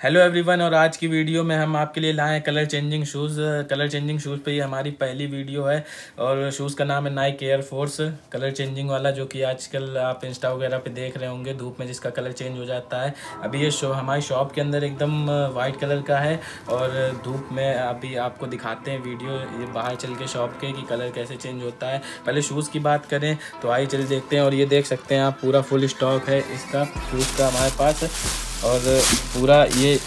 Hello everyone और आज की वीडियो में हम आपके लिए लाए हैं colour changing shoes colour changing shoes पे ये हमारी पहली वीडियो है, और शूज़ का नाम है Nike Air Force colour changing वाला जो कि आजकल आप इंस्टा वगैरह पे देख रहे होंगे, धूप में जिसका कलर चेंज हो जाता है। अभी ये शो हमारी शॉप के अंदर एकदम वाइट कलर का है, और धूप में अभी आपको दिखाते हैं वीडियो ये बाहर चल के शॉप के कि कलर कैसे चेंज होता है। पहले शूज़ की बात करें तो आइए चल देखते हैं, और ये देख सकते हैं आप, पूरा फुल स्टॉक है इसका शूज़ का हमारे पास। और पूरा ये,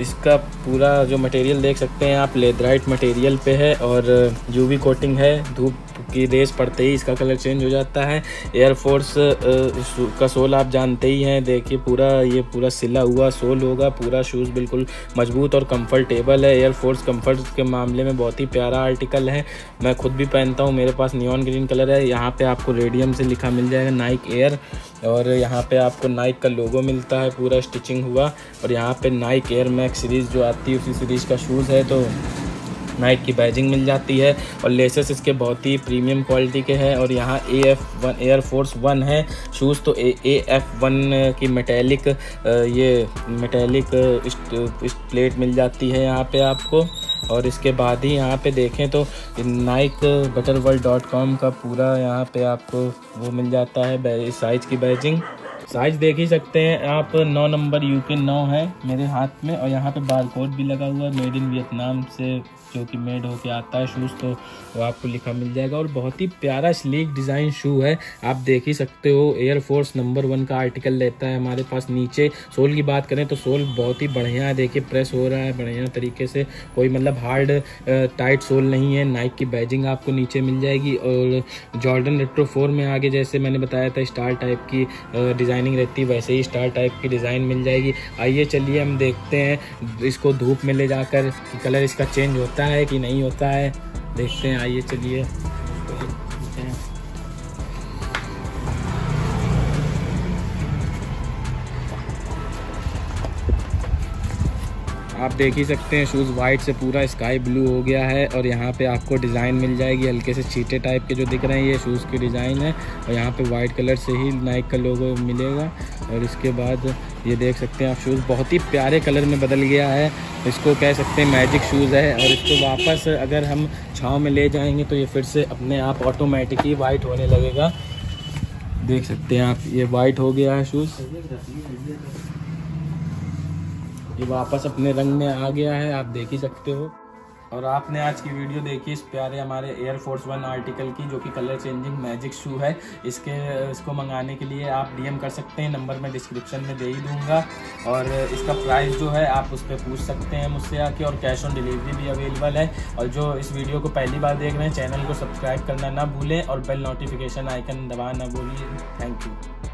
इसका पूरा जो मटेरियल देख सकते हैं आप लेदराइट मटेरियल पे है और यूवी कोटिंग है, धूप की रेस पड़ते ही इसका कलर चेंज हो जाता है। एयरफोर्स का सोल आप जानते ही हैं। देखिए, पूरा ये पूरा सिला हुआ सोल होगा। पूरा शूज़ बिल्कुल मज़बूत और कंफर्टेबल है। एयरफोर्स कंफर्ट के मामले में बहुत ही प्यारा आर्टिकल है। मैं खुद भी पहनता हूँ। मेरे पास नियॉन ग्रीन कलर है। यहाँ पर आपको रेडियम से लिखा मिल जाएगा नाइक एयर और यहाँ पे आपको नाइक का लोगो मिलता है। पूरा स्टिचिंग हुआ और यहाँ पे नाइक एयर मैक्स सीरीज़ जो आती है, उसी सीरीज़ का शूज़ है। तो नाइक की बैजिंग मिल जाती है और लेसेस इसके बहुत ही प्रीमियम क्वालिटी के हैं और यहाँ A F one Air Force one है। शूज़ तो ए एफ़ वन की मेटेलिक ये मेटेलिक प्लेट मिल जाती है यहाँ पे आपको। और इसके बाद ही यहाँ पे देखें तो Nike butter world dot com का पूरा यहाँ पे आपको वो मिल जाता है साइज़ की बैजिंग साइज़ देख ही सकते हैं आप, नौ नंबर यू के नौ है मेरे हाथ में और यहाँ पे बार कोड भी लगा हुआ है मेड इन वियतनाम से जो कि मेड होके आता है शूज़ तो वो आपको लिखा मिल जाएगा। और बहुत ही प्यारा स्लीक डिज़ाइन शू है। आप देख ही सकते हो एयरफोर्स नंबर वन का आर्टिकल लेता है हमारे पास नीचे। सोल की बात करें तो सोल बहुत ही बढ़िया है। देखिए प्रेस हो रहा है बढ़िया तरीके से। कोई मतलब हार्ड टाइट सोल नहीं है। नाइक की बैजिंग आपको नीचे मिल जाएगी। और जॉर्डन रेट्रो फोर में आगे जैसे मैंने बताया था स्टार टाइप की डिज़ाइनिंग रहती है, वैसे ही स्टार टाइप की डिज़ाइन मिल जाएगी। आइए चलिए, हम देखते हैं। इसको धूप में ले जाकर कलर इसका चेंज होता होता है कि नहीं होता है, देखते हैं, आइए चलिए। आप देख ही सकते हैं शूज़ वाइट से पूरा स्काई ब्लू हो गया है और यहाँ पे आपको डिज़ाइन मिल जाएगी हल्के से चीटे टाइप के जो दिख रहे हैं, ये शूज़ की डिज़ाइन है और यहाँ पे वाइट कलर से ही नाइक का लोगो मिलेगा और इसके बाद ये देख सकते हैं आप शूज़ बहुत ही प्यारे कलर में बदल गया है। इसको कह सकते हैं मैजिक शूज़ है और इसको वापस अगर हम छाँव में ले जाएँगे तो ये फिर से अपने आप ऑटोमेटिकली वाइट होने लगेगा। देख सकते हैं आप, ये वाइट हो गया है शूज़ ये वापस अपने रंग में आ गया है, आप देख ही सकते हो। और आपने आज की वीडियो देखी इस प्यारे हमारे एयरफोर्स वन आर्टिकल की, जो कि कलर चेंजिंग मैजिक शू है। इसके, इसको मंगाने के लिए आप डीएम कर सकते हैं नंबर मैं डिस्क्रिप्शन में दे ही दूँगा। और इसका प्राइस जो है, आप उस पर पूछ सकते हैं मुझसे आके, और कैश ऑन डिलीवरी भी अवेलेबल है। और जो इस वीडियो को पहली बार देख रहे हैं, चैनल को सब्सक्राइब करना ना भूलें, और बेल नोटिफिकेशन आइकन दबा ना भूलिए। Thank you